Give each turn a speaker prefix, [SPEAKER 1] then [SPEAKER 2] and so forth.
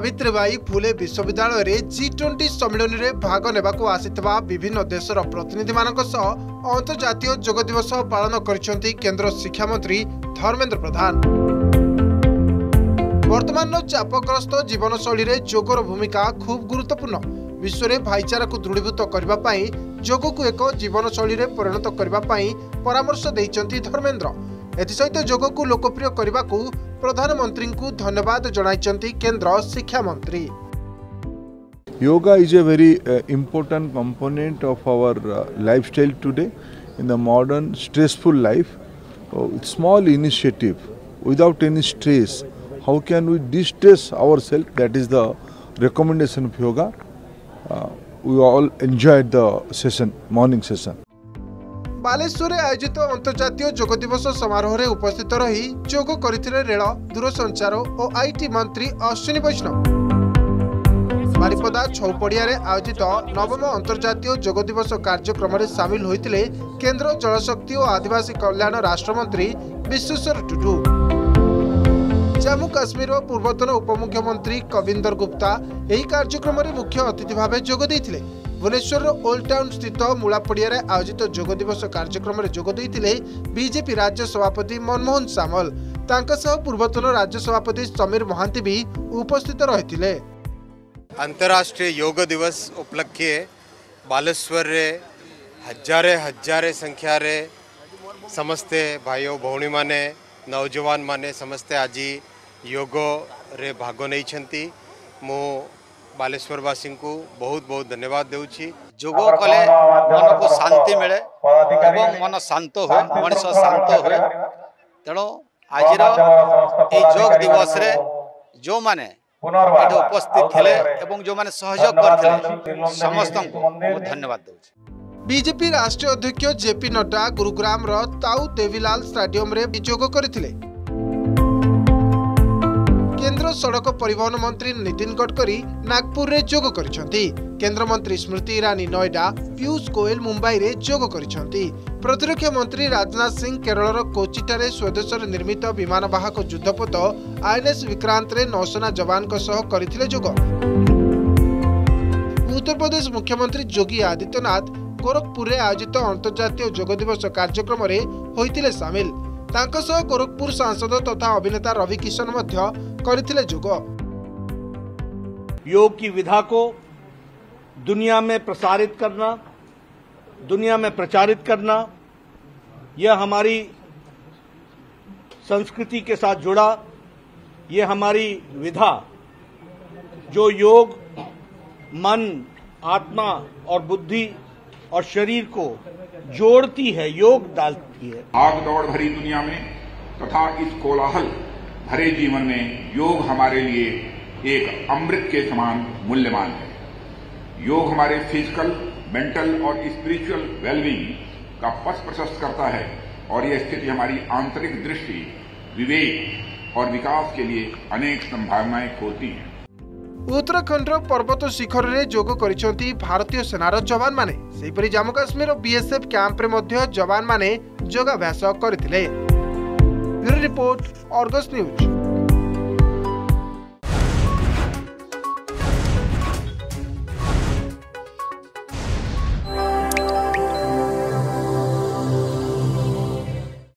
[SPEAKER 1] ସାବିତ୍ରୀବାଇ ଫୁଲେ ବିଶ୍ୱବିଦ୍ୟାଳୟରେ G twenty ସମ୍ମିଳନୀରେ ଭାଗ ନେବାକୁ ଆସିଥିବା ବିଭିନ୍ନ ଦେଶର ପ୍ରତିନିଧିମାନଙ୍କ ସହ ଅନ୍ତର୍ଜାତୀୟ ଯୋଗ ଦିବସ ପାଳନ କରିଛନ୍ତି କେନ୍ଦ୍ର ଶିକ୍ଷାମନ୍ତ୍ରୀ ଧର୍ମେନ୍ଦ୍ର ପ୍ରଧାନ। ବର୍ତ୍ତମାନର ଚାପଗ୍ରସ୍ତ ଜୀବନଶୈଳୀରେ ଯୋଗର ଭୂମିକା ଖୁବ୍ ଗୁରୁତ୍ୱପୂର୍ଣ୍ଣ। ବିଶ୍ୱରେ ଭାଇଚାରାକୁ ଦୃଢ଼ୀଭୂତ କରିବା ପାଇଁ ଯୋଗକୁ ଏକ ଜୀବନଶୈଳୀରେ ପରିଣତ କରିବା ପାଇଁ ପରାମର୍ଶ ଦେଇଛନ୍ତି ଧର୍ମେନ୍ଦ୍ର। ଏଥିସହିତ ଯୋଗକୁ ଲୋକପ୍ରିୟ କରିବାକୁ ପ୍ରଧାନମନ୍ତ୍ରୀଙ୍କୁ ଧନ୍ୟବାଦ ଜଣାଇଛନ୍ତି କେନ୍ଦ୍ର ଶିକ୍ଷାମନ୍ତ୍ରୀ
[SPEAKER 2] Yoga is a very uh, important component of our uh, lifestyle today in the modern stressful life. Uh, with small initiative without any stress, how can we de-stress ourselves? That is the recommendation of yoga. Uh, we all enjoyed the session, morning session.
[SPEAKER 1] ବାଲେଶ୍ୱରରେ ଆୟୋଜିତ ଅନ୍ତର୍ଜାତୀୟ ଯୋଗ ଦିବସ ସମାରୋହରେ ଉପସ୍ଥିତ ରହି ଯୋଗ କରିଥିଲେ ରେଳ ଦୂରସଞ୍ଚାର ଓ IT ମନ୍ତ୍ରୀ ଅଶ୍ୱିନୀ ବୈଷ୍ଣବ। ବାରିପଦା ଛୌପଡ଼ିଆରେ ଆୟୋଜିତ ନବମ ଅନ୍ତର୍ଜାତୀୟ ଯୋଗ ଦିବସ କାର୍ଯ୍ୟକ୍ରମରେ ସାମିଲ ହୋଇଥିଲେ କେନ୍ଦ୍ର ଜଳଶକ୍ତି ଓ ଆଦିବାସୀ କଲ୍ୟାଣ ରାଷ୍ଟ୍ରମନ୍ତ୍ରୀ ବିଶ୍ୱେଶ୍ୱର ଟୁଡୁ। ଜାମ୍ମୁ କାଶ୍ମୀରର ପୂର୍ବତନ ଉପମୁଖ୍ୟମନ୍ତ୍ରୀ କବିନ୍ଦର ଗୁପ୍ତା ଏହି କାର୍ଯ୍ୟକ୍ରମରେ ମୁଖ୍ୟ ଅତିଥି ଭାବେ ଯୋଗ ଦେଇଥିଲେ। ଭୁବନେଶ୍ୱରର ଓଲ୍ଡ ଟାଉନ୍ ସ୍ଥିତ ମୂଳାପଡ଼ିଆରେ ଆୟୋଜିତ ଯୋଗ ଦିବସ କାର୍ଯ୍ୟକ୍ରମରେ ଯୋଗ ଦେଇଥିଲେ ବିଜେପି ରାଜ୍ୟ ସଭାପତି ମନମୋହନ ସାମଲ ତାଙ୍କ ସହ ପୂର୍ବତନ ରାଜ୍ୟ ସଭାପତି ସମୀର ମହାନ୍ତି ବି ଉପସ୍ଥିତ ରହିଥିଲେ
[SPEAKER 3] अंतर्राष्ट्रीय योग दिवस उपलक्षे बालेश्वर रे हजारे हजारे संख्या रे समस्ते भाइयों भौणी माने नौजवान माने समस्ते आज योग रे भाग नहीं मु ବାଲେଶ୍ୱରବାସୀଙ୍କୁ ବହୁତ ବହୁତ ଧନ୍ୟବାଦ ଦେଉଛି
[SPEAKER 4] ଯୋଗ କଲେ ମନକୁ ଶାନ୍ତି ମିଳେ ଏବଂ ମନ ଶାନ୍ତ ହୁଏ ମଣିଷ ଶାନ୍ତ ହୁଏ ତେଣୁ ଆଜିର ଏଇ ଯୋଗ ଦିବସରେ ଯେଉଁମାନେ ଏଠି ଉପସ୍ଥିତ ଥିଲେ ଏବଂ ଯେଉଁମାନେ ସହଯୋଗ କରିଥିଲେ ସମସ୍ତଙ୍କୁ ମୁଁ ଧନ୍ୟବାଦ ଦେଉଛି
[SPEAKER 1] ବିଜେପି ରାଷ୍ଟ୍ରୀୟ ଅଧ୍ୟକ୍ଷ ଜେପି ନଡ୍ଡା ଗୁରୁଗ୍ରାମର ତାଉ ଦେଭିଲାଲ ଷ୍ଟାଡିୟମରେ ଯୋଗ କରିଥିଲେ କେନ୍ଦ୍ର ସଡ଼କ ପରିବହନ ମନ୍ତ୍ରୀ ନୀତିନ ଗଡ଼କରୀ ନାଗପୁରରେ ଯୋଗ କରିଛନ୍ତି। କେନ୍ଦ୍ରମନ୍ତ୍ରୀ ସ୍ମୃତି ଇରାନୀ ନଏଡା ପୀୟୁଷ ଗୋଏଲ ମୁମ୍ବାଇରେ ଯୋଗ କରିଛନ୍ତି। ପ୍ରତିରକ୍ଷା ମନ୍ତ୍ରୀ ରାଜନାଥ ସିଂ କେରଳର କୋଚିଠାରେ ସ୍ୱଦେଶରେ ନିର୍ମିତ ବିମାନ ବାହକ ଯୁଦ୍ଧପୋତ ଆଇଏନ୍ଏସ୍ ବିକ୍ରାନ୍ତରେ ନୌସେନା ଯବାନଙ୍କ ସହ କରିଥିଲେ ଯୋଗ। ଉତ୍ତରପ୍ରଦେଶ ମୁଖ୍ୟମନ୍ତ୍ରୀ ଯୋଗୀ ଆଦିତ୍ୟନାଥ ଗୋରଖପୁରରେ ଆୟୋଜିତ ଅନ୍ତର୍ଜାତୀୟ ଯୋଗ ଦିବସ କାର୍ଯ୍ୟକ୍ରମରେ ହୋଇଥିଲେ ସାମିଲ। ତାଙ୍କ ସହ ଗୋରଖପୁର ସାଂସଦ ତଥା ଅଭିନେତା ରବି କିଶନ ମଧ୍ୟ କରିଥିଲେ ଯୋଗ
[SPEAKER 5] योग की विधा को दुनिया में प्रसारित करना दुनिया में प्रचारित करना यह हमारी संस्कृति के साथ जुड़ा यह हमारी विधा जो योग मन आत्मा और बुद्धि और शरीर को जोड़ती है योग डालती है
[SPEAKER 6] भाग दौड़ भरी दुनिया में तथा इस कोलाहल भरे जीवन में योग हमारे लिए एक अमृत के समान मूल्यवान है योग हमारे फिजिकल मेंटल और स्पिरिचुअल वेलबींग का पथ प्रशस्त करता है और यह स्थिति हमारी आंतरिक दृष्टि विवेक और विकास के लिए अनेक संभावनाएं खोलती हैं
[SPEAKER 1] ଉତ୍ତରାଖଣ୍ଡର ପର୍ବତ ଶିଖରରେ ଯୋଗ କରିଛନ୍ତି ଭାରତୀୟ ସେନାର ଯବାନମାନେ ସେହିପରି ଜାମ୍ମୁ କାଶ୍ମୀର ବିଏସ୍ଏଫ୍ କ୍ୟାମ୍ପରେ ମଧ୍ୟ ଯବାନମାନେ ଯୋଗାଭ୍ୟାସ କରିଥିଲେ ବ୍ୟୁରୋ ରିପୋର୍ଟ ଅର୍ଗସ୍ ନ୍ୟୁଜ୍